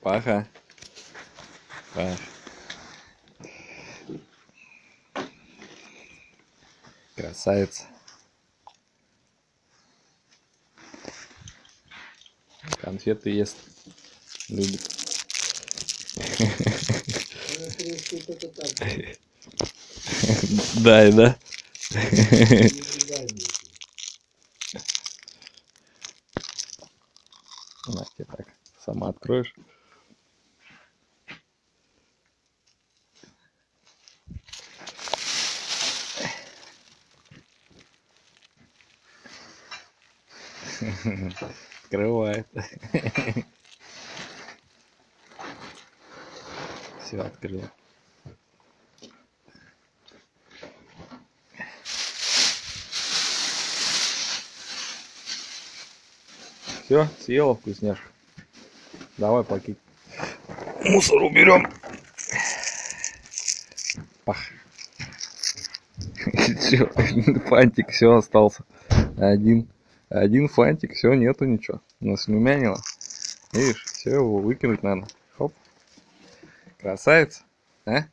Паха. Пах. Красавица. Конфеты ест. Любит. Дай, да? Настя, так, сама откроешь. Открывает. Все открыл. Все, съела вкусняшка. Давай пакет. Мусор уберем. Пах. Все, фантик, все остался. Один. Один фантик, все, нету ничего. Наслюмянила. Видишь, все его выкинуть надо. Хоп. Красавец. А?